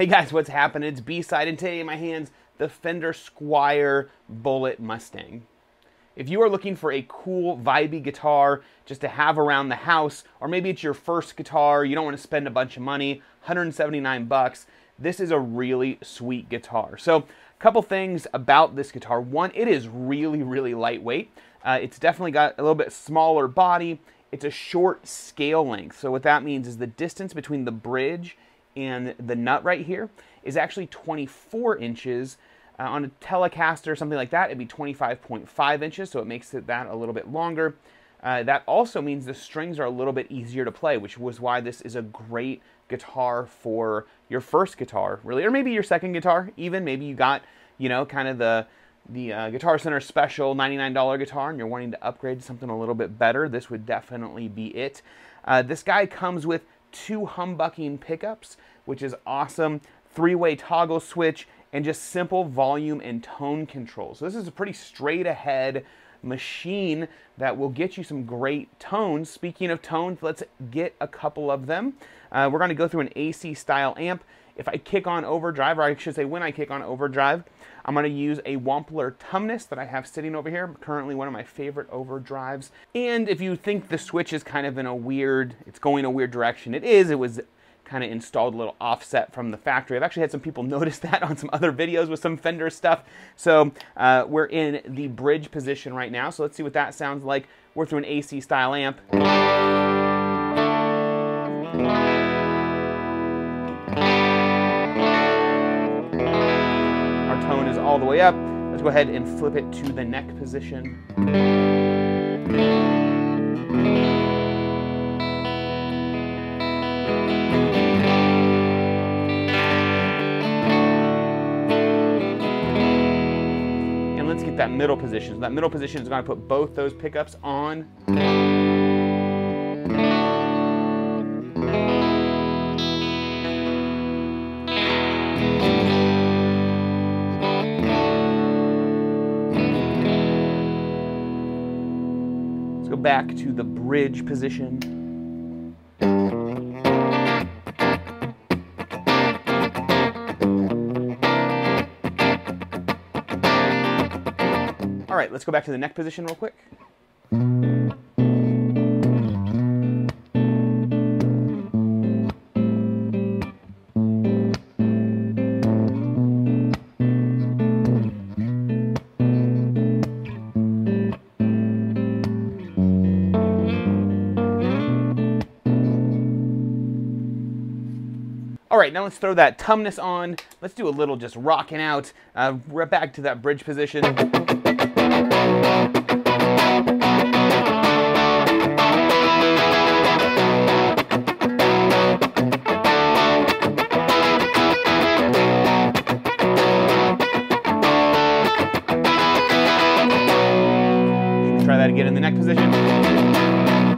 Hey guys, what's happening? It's B-Side, and today in my hands, the Fender Squier Bullet Mustang. If you are looking for a cool, vibey guitar just to have around the house, or maybe it's your first guitar, you don't want to spend a bunch of money, 179 bucks, this is a really sweet guitar. So, a couple things about this guitar. One, it is really, really lightweight. Uh, it's definitely got a little bit smaller body. It's a short scale length. So what that means is the distance between the bridge and the nut right here is actually 24 inches. Uh, on a Telecaster or something like that, it'd be 25.5 inches, so it makes it that a little bit longer. Uh, that also means the strings are a little bit easier to play, which was why this is a great guitar for your first guitar, really, or maybe your second guitar, even. Maybe you got, you know, kind of the the uh, Guitar Center Special $99 guitar and you're wanting to upgrade to something a little bit better, this would definitely be it. Uh, this guy comes with two humbucking pickups, which is awesome, three-way toggle switch, and just simple volume and tone control. So this is a pretty straight ahead machine that will get you some great tones. Speaking of tones, let's get a couple of them. Uh, we're going to go through an AC style amp. If I kick on overdrive, or I should say when I kick on overdrive, I'm to use a Wampler Tumnus that I have sitting over here, currently one of my favorite overdrives. And if you think the switch is kind of in a weird, it's going a weird direction, it is. It was kind of installed a little offset from the factory. I've actually had some people notice that on some other videos with some Fender stuff. So uh, we're in the bridge position right now. So let's see what that sounds like. We're through an AC style amp. All the way up. Let's go ahead and flip it to the neck position. And let's get that middle position. So that middle position is going to put both those pickups on. Back to the bridge position. All right, let's go back to the neck position real quick. All right, now let's throw that tumnus on. Let's do a little just rocking out. Uh, right back to that bridge position. Try that again in the neck position.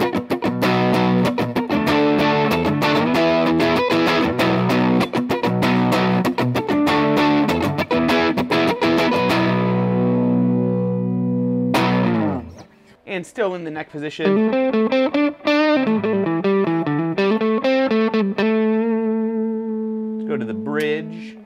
And still in the neck position. Let's go to the bridge.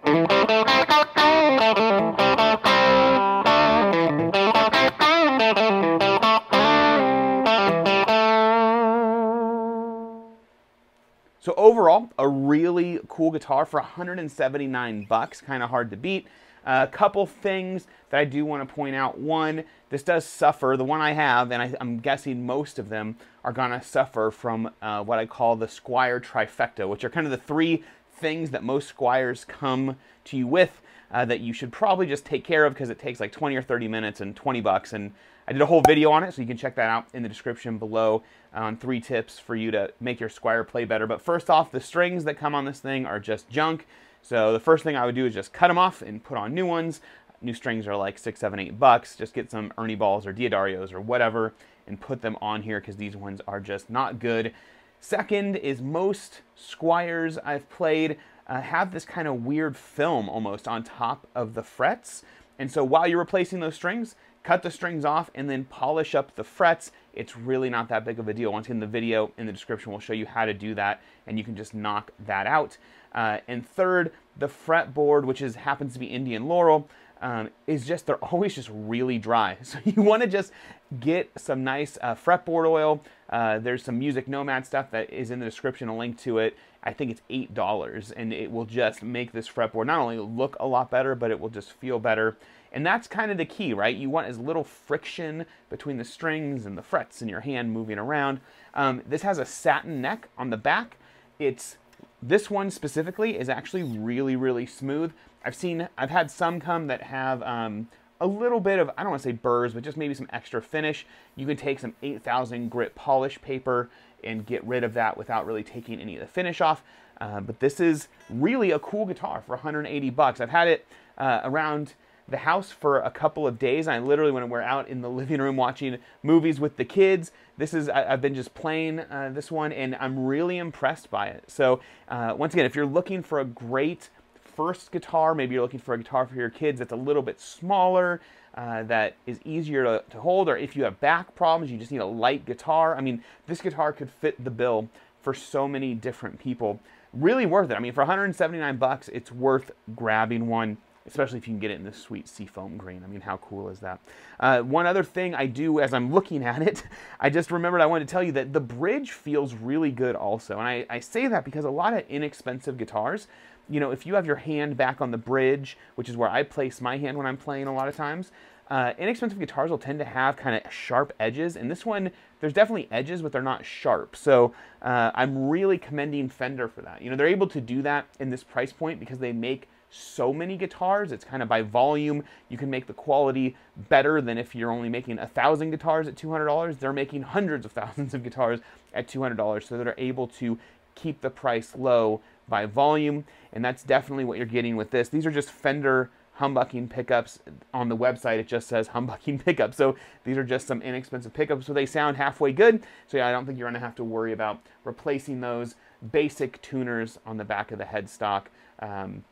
So overall, a really cool guitar for 179 bucks, kind of hard to beat. A couple things that I do want to point out. One, this does suffer. The one I have, and I, am guessing most of them are going to suffer from uh, what I call the Squier trifecta, which are kind of the three things that most Squiers come to you with uh, that you should probably just take care of because it takes like 20 or 30 minutes and 20 bucks. And I did a whole video on it, so you can check that out in the description below on three tips for you to make your Squier play better. But first off, the strings that come on this thing are just junk. So the first thing I would do is just cut them off and put on new ones. New strings are like six, seven, eight bucks. Just get some Ernie balls or D'Addarios or whatever and put them on here because these ones are just not good. Second is most Squiers I've played uh, have this kind of weird film almost on top of the frets. And so while you're replacing those strings, cut the strings off and then polish up the frets. It's really not that big of a deal. Once again, the video in the description will show you how to do that, and you can just knock that out. Uh, and third, the fretboard, which is happens to be Indian Laurel, um, is just they're always just really dry. So you want to just get some nice uh, fretboard oil. Uh, there's some Music Nomad stuff that is in the description, a link to it. I think it's eight dollars, and it will just make this fretboard not only look a lot better, but it will just feel better. And that's kind of the key, right? You want as little friction between the strings and the frets in your hand moving around. Um, this has a satin neck on the back. It's this one specifically is actually really, really smooth. I've seen, I've had some come that have um, a little bit of, I don't want to say burrs, but just maybe some extra finish. You can take some 8000 grit polish paper and get rid of that without really taking any of the finish off. Uh, but this is really a cool guitar for 180 bucks. I've had it uh, around the house for a couple of days. I literally, when we're out in the living room watching movies with the kids, this is, I, have been just playing uh, this one and I'm really impressed by it. So uh, once again, if you're looking for a great first guitar, maybe you're looking for a guitar for your kids that's a little bit smaller, uh, that is easier to, to hold, or if you have back problems, you just need a light guitar. I mean, this guitar could fit the bill for so many different people. Really worth it. I mean, for 179 bucks, it's worth grabbing one especially if you can get it in this sweet seafoam green. I mean, how cool is that? Uh, one other thing I do as I'm looking at it, I just remembered I wanted to tell you that the bridge feels really good also. And I, I say that because a lot of inexpensive guitars, you know, if you have your hand back on the bridge, which is where I place my hand when I'm playing a lot of times, uh, inexpensive guitars will tend to have kind of sharp edges, and this one, there's definitely edges, but they're not sharp. So uh, I'm really commending Fender for that. You know, they're able to do that in this price point because they make so many guitars. It's kind of by volume. You can make the quality better than if you're only making a thousand guitars at $200. They're making hundreds of thousands of guitars at $200, so they're able to keep the price low by volume, and that's definitely what you're getting with this. These are just Fender humbucking pickups. On the website, it just says humbucking pickups. So these are just some inexpensive pickups, so they sound halfway good. So yeah, I don't think you're gonna have to worry about replacing those basic tuners on the back of the headstock. Um,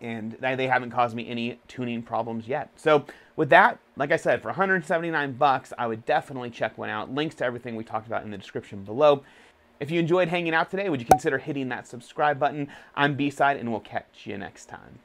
and they haven't caused me any tuning problems yet. So with that, like I said, for 179 bucks, I would definitely check one out. Links to everything we talked about in the description below. If you enjoyed hanging out today, would you consider hitting that subscribe button? I'm B-Side, and we'll catch you next time.